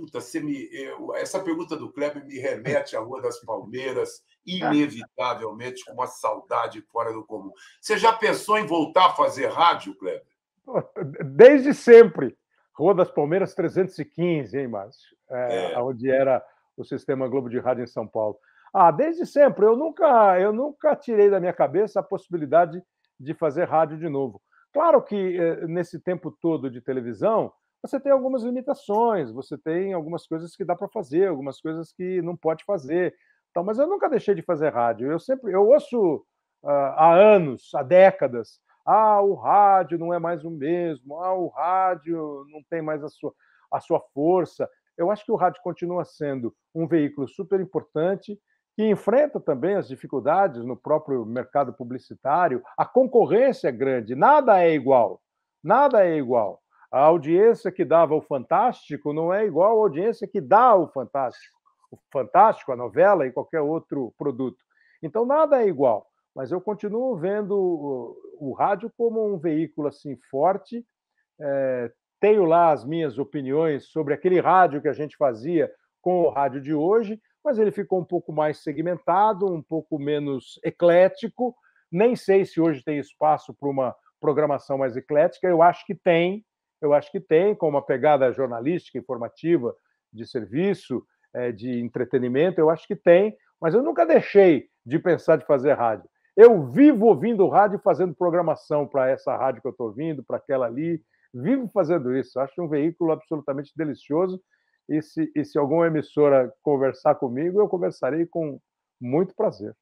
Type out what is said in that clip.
puta, você me, eu, essa pergunta do Kleber me remete à Rua das Palmeiras, inevitavelmente, com uma saudade fora do comum. Você já pensou em voltar a fazer rádio, Kleber? Desde sempre. Rua das Palmeiras 315, hein, Márcio? É, é. Onde era o Sistema Globo de Rádio em São Paulo. Ah, desde sempre. Eu nunca, eu nunca tirei da minha cabeça a possibilidade de fazer rádio de novo. Claro que eh, nesse tempo todo de televisão, você tem algumas limitações, você tem algumas coisas que dá para fazer, algumas coisas que não pode fazer. Então, mas eu nunca deixei de fazer rádio. Eu sempre, eu ouço uh, há anos, há décadas, ah, o rádio não é mais o mesmo. Ah, o rádio não tem mais a sua, a sua força. Eu acho que o rádio continua sendo um veículo super importante que enfrenta também as dificuldades no próprio mercado publicitário. A concorrência é grande, nada é igual. Nada é igual. A audiência que dava o Fantástico não é igual à audiência que dá o Fantástico. O Fantástico, a novela e qualquer outro produto. Então, nada é igual mas eu continuo vendo o, o rádio como um veículo assim forte. É, tenho lá as minhas opiniões sobre aquele rádio que a gente fazia com o rádio de hoje, mas ele ficou um pouco mais segmentado, um pouco menos eclético. Nem sei se hoje tem espaço para uma programação mais eclética. Eu acho que tem, eu acho que tem, com uma pegada jornalística, informativa, de serviço, é, de entretenimento, eu acho que tem, mas eu nunca deixei de pensar de fazer rádio. Eu vivo ouvindo rádio e fazendo programação para essa rádio que eu estou ouvindo, para aquela ali. Vivo fazendo isso. Acho um veículo absolutamente delicioso. E se, e se alguma emissora conversar comigo, eu conversarei com muito prazer.